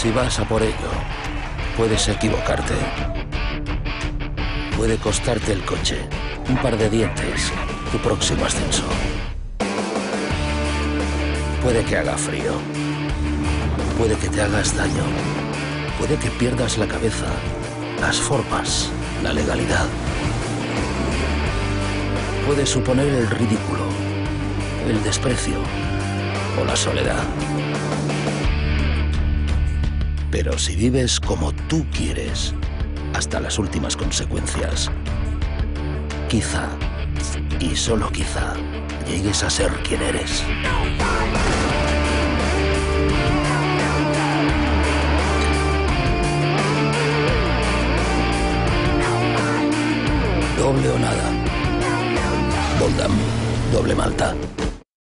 Si vas a por ello, puedes equivocarte. Puede costarte el coche, un par de dientes, tu próximo ascenso. Puede que haga frío. Puede que te hagas daño. Puede que pierdas la cabeza, las formas, la legalidad. Puede suponer el ridículo, el desprecio o la soledad. Pero si vives como tú quieres, hasta las últimas consecuencias, quizá, y solo quizá, llegues a ser quien eres. Doble o nada. Voldam, doble malta.